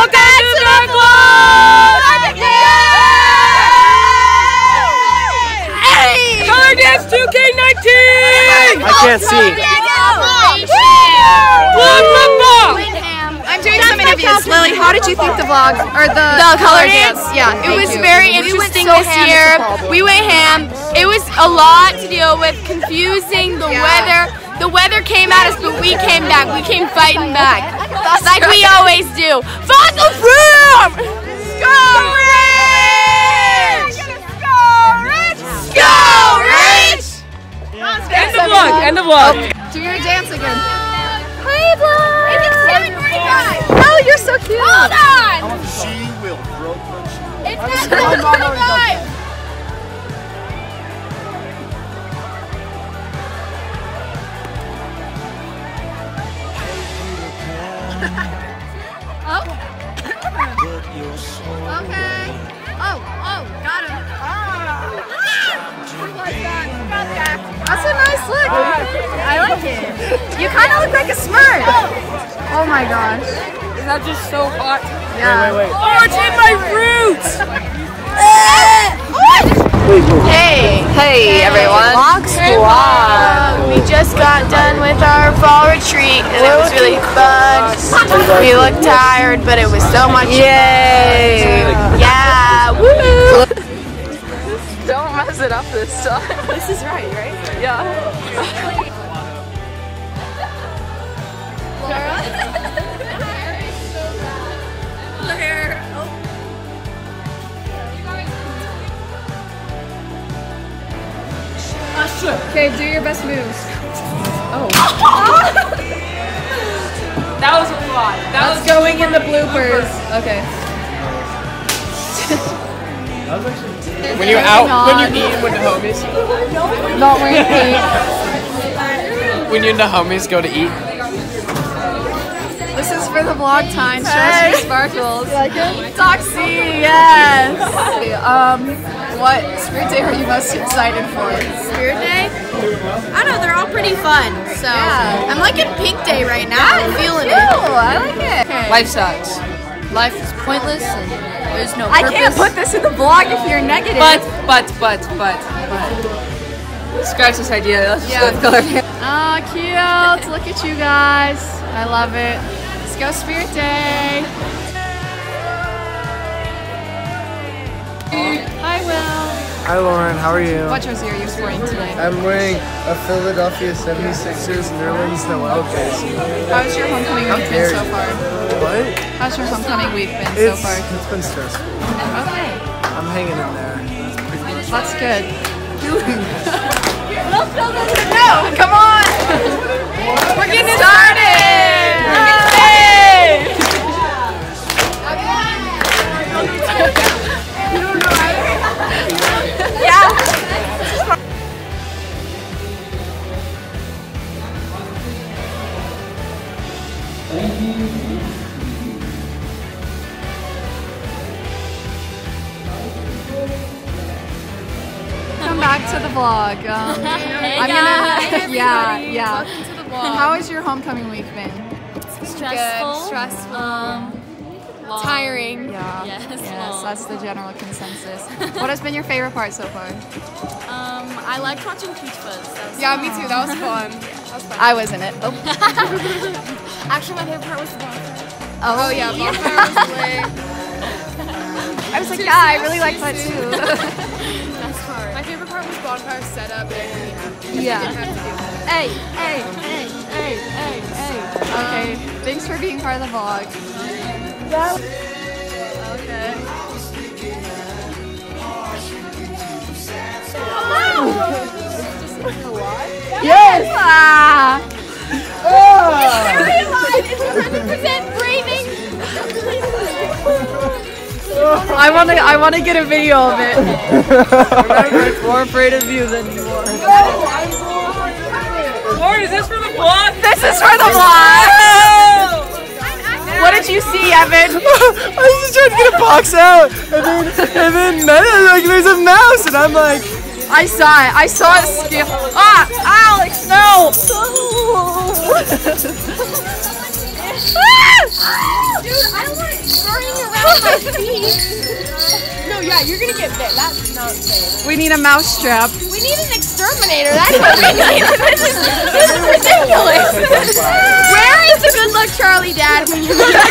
Welcome, to the vlog! Hey! Color Dance 2K19! I can't see. I'm doing some interviews. Lily, how did you think the vlog or the The color dance? Yeah, It was very We interesting so this year. We went ham. It was a lot to deal with, confusing, the Yeah. weather. The weather came at us, but we came back. We came fighting back. That's like right. we always do. Fossil Room! Scourge! Scourge! Scourge! End the vlog, end the vlog. Oh, do your dance again. Hey, vlog! It's 7.45! Oh, you're so cute! Hold on! She will throw punch. It's 7.45! oh. okay. Oh, oh, got him. Ah. That's a nice look. I like it. You kind of look like a smurf. Oh my gosh. Is that just so hot? Yeah. Wait, wait, wait. Oh, it's in my roots! Hey! Hey, everyone! Vlog Uh, we just got done with our fall retreat and it was really fun. We looked tired, but it was so much fun. Yay! Yeah! Woo! Don't mess it up this time. This is right, right? Yeah. Okay, do your best moves. Oh. that was a lot. That That's going in the bloopers. Okay. When you're out, when you're eating with the homies, Not wearing pink. when you and the homies go to eat. This is for the vlog time. Show us your sparkles. Like it? Toxie, yes. Um, what Spirit Day are you most excited for? Spirit Day? I don't know, they're all pretty fun. So Yeah. I'm liking Pink Day right now. I'm feeling it. I like it. Okay. Life sucks. Life is pointless and there's no I can't put this in the vlog if you're negative. But, but, but, but, but. Scratch this idea. Let's just go with color. Oh, cute. Look at you guys. I love it. Let's go Spirit Day. Hi, Will. Hi Lauren, how are you? What jersey are you sporting today? I'm wearing a Philadelphia 76ers Nerlens Noel jersey. How's your homecoming week been so far? What? How's your homecoming week been so far? it's been stressful. Okay, I'm hanging in there. that's good. no, come on. We're getting started. Come back to the vlog. Um, I'm gonna, yeah, yeah. Welcome to the vlog. How has your homecoming week been? stressful? stressful. Um, tiring. Yeah. Yes, Yes, long. that's the general consensus. what has been your favorite part so far? Um, I liked watching Peach Fuzz. Yeah, fun. me too. That was fun. I was in it. Oh, Actually, my favorite part was the bonfire. oh, yeah. bonfire was lit. I was like, yeah, I really like that too. Best part. My favorite part was bonfire setup and yeah. Hey, hey, hey, hey, hey, hey. Okay. Um, thanks for being part of the vlog. Okay. Yes! Ah. I want to. I want to get a video of it. I'm more afraid of you than you are. Lauren, is this for the vlog? This is for the vlog. What did you see, Evan? I was just trying to get a box out, and then and then like there's a mouse, and I'm like, I saw it. I saw it skip. Ah, Alex, no. Dude, I don't want it scurrying around my feet. No, yeah, you're gonna get bit. That's not fair. We need a mouse trap. We need an exterminator. That's what we need. This is, this is ridiculous. Where is the good luck Charlie dad when you need it?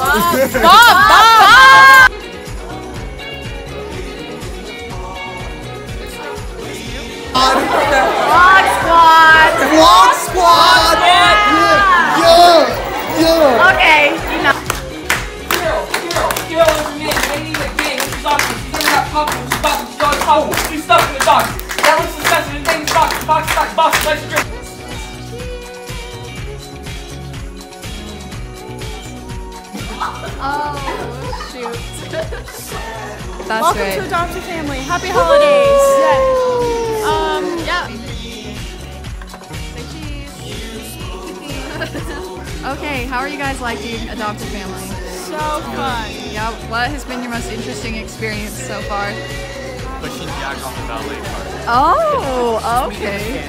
Bob, Bob, Bob. Vlog squad. Vlog squad! Yeah! Yeah! Yeah! Okay, you know. Is a man. They need a gang. She's awesome. She's gonna have problems. She's about to go to trouble. She's stuck in the dark. That looks suspicious. And things box, box, box, box, nice drink. Oh, shoot. That's Welcome right. to Adopted Family. Happy holidays. Yeah. Okay, how are you guys liking Adopted Family? So fun. Yeah, what has been your most interesting experience so far? Pushing Jack off the ballet cart. Oh, okay.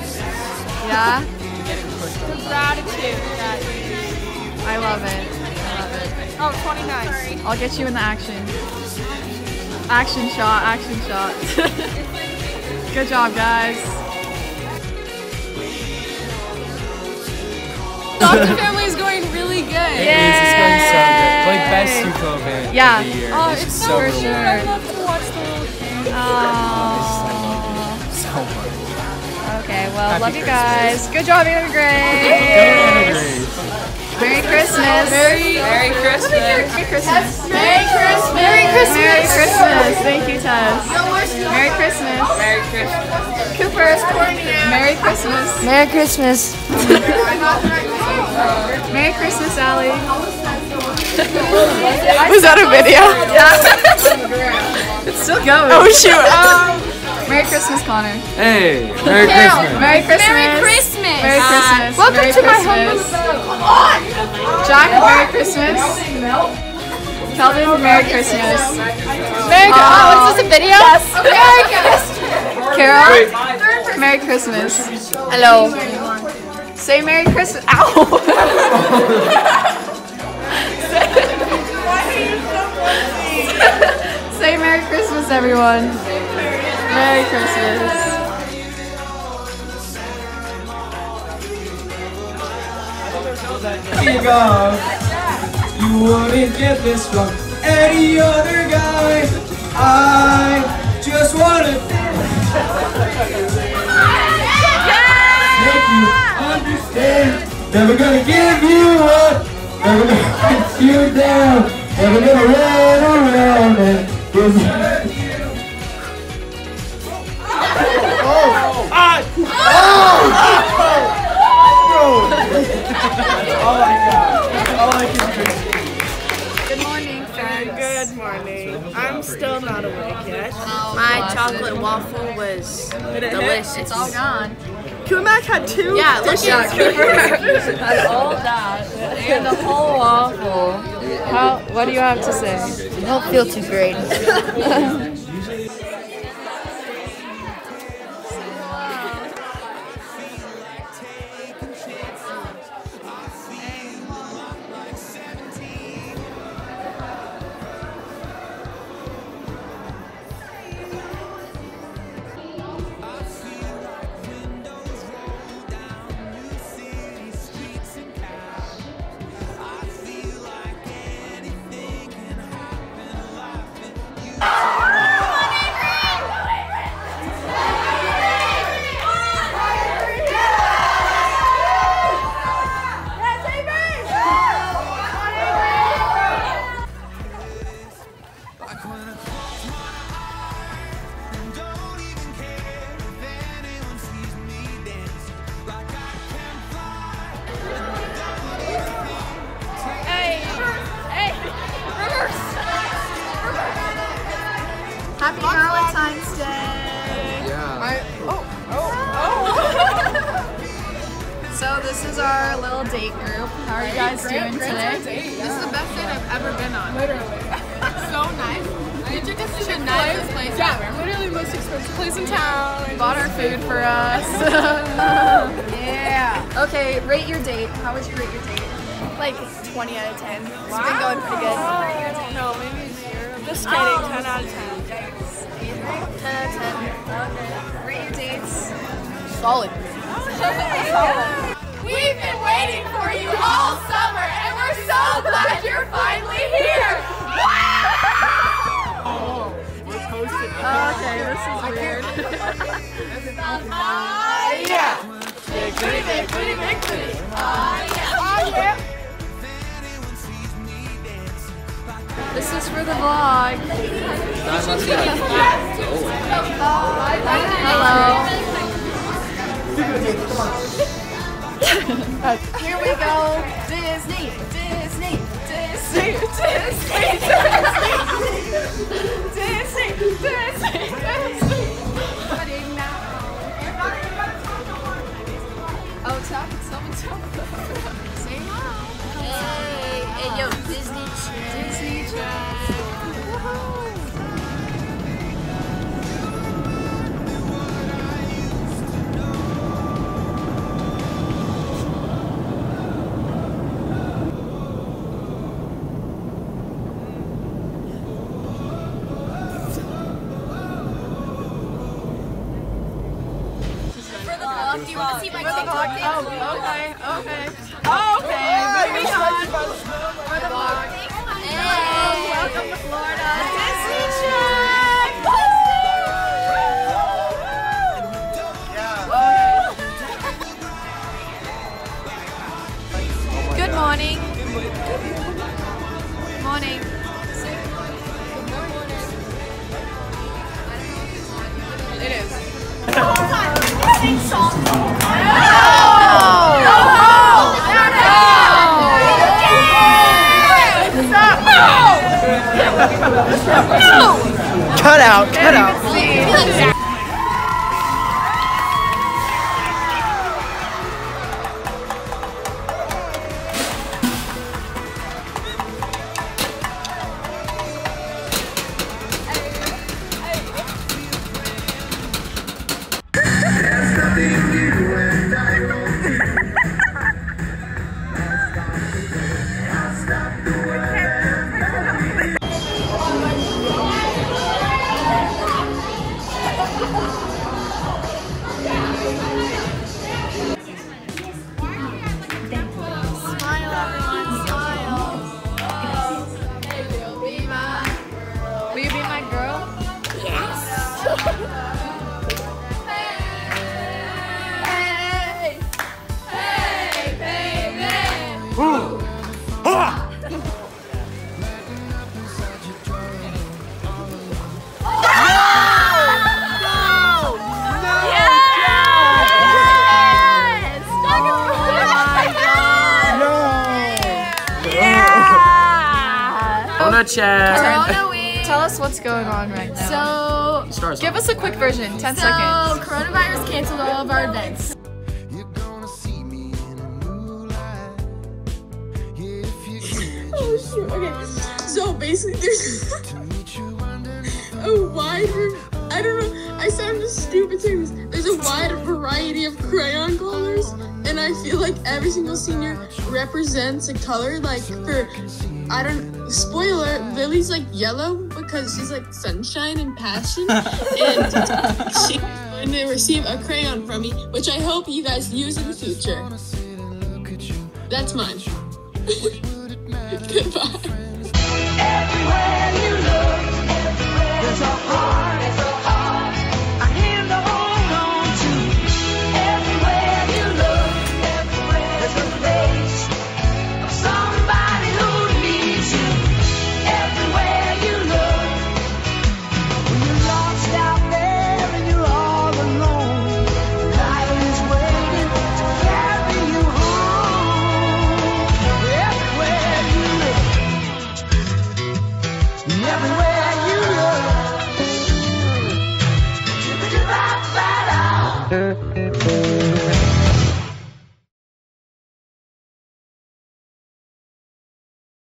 Yeah, The gratitude that I love it. I love it. Oh, 29. I'll get you in the action. Action shot, action shot. Good job, guys. Adopted Family is going really good. It is, it's going so good. Like best StuCo event Yeah. of the year. Oh, it's, it's so so rewarding. sure. I love to watch the little kids. Oh. So much. Okay, well, Happy love you guys. Good job, Anna Don't Grace. Merry Christmas. Merry, Merry Christmas. Merry Christmas. Merry Christmas. Merry Christmas. Merry Christmas. Thank you, Tess. Merry Christmas. Merry Christmas. Cooper's cornea. Merry Christmas. Merry Christmas. Merry Christmas, Allie. Was that a video? It's still going. Oh shoot. Um, Merry Christmas, Connor. Hey, Merry Christmas. Merry Christmas. Merry Christmas. Merry Christmas. Welcome Merry to my Christmas. Jack, Merry Christmas. Kelvin, Merry Christmas. Merry Christmas. Oh, is this a video? Yes. Merry Christmas. Carol, Merry Christmas. Hello. Say Merry Christmas. Ow! Say Merry Christmas, everyone. Merry Christmas. Think of you wouldn't get this from any other guy. I just wanna make you understand. Never gonna give you up. Never gonna let you down. Never gonna run around and give you. Good still not awake yet. My chocolate waffle was delicious. It's all gone. Kumac had two Yeah, look dishes. at Had all that and the whole waffle. How? What do you have to say? Don't feel too great. Happy Valentine's Day. Yeah. Oh, oh, oh. So this is our little date group. How are you guys doing today? This is the best date I've ever been on. Literally. so nice. You took us to the nicest place ever. Literally the most expensive place in town. Bought our food for us. yeah. Okay, rate your date. How would you rate your date? like 20 out of 10. Wow. It's been going pretty good. No, maybe zero. Just kidding. 10 out of 10. 10 out of 10. Okay. Rate your dates. Solid. We've been waiting for you all summer, and we're so glad you're finally here. Oh. Okay, this is weird. yeah. Big booty, big booty, big booty. Oh yeah. Oh yeah. This is for the vlog. Hello. Here we go. Disney, Disney, Disney, Disney, Disney, Disney, Disney, Disney. Oh, talk, someone talk. Say hi. Want to see my TikTok Oh, okay. Okay, what's going on right now. So, Stars give us a quick version, 10 So seconds. coronavirus canceled all of our events. Oh, shoot. Okay. So basically, there's a wide. I don't know. I sound just stupid saying this. There's a wide variety of crayon colors, and I feel like every single senior represents a color. Like for, I don't. Spoiler: Lily's like yellow because she's like sunshine and passion, and she's going to receive a crayon from me, which I hope you guys use in the future. That's mine. Goodbye.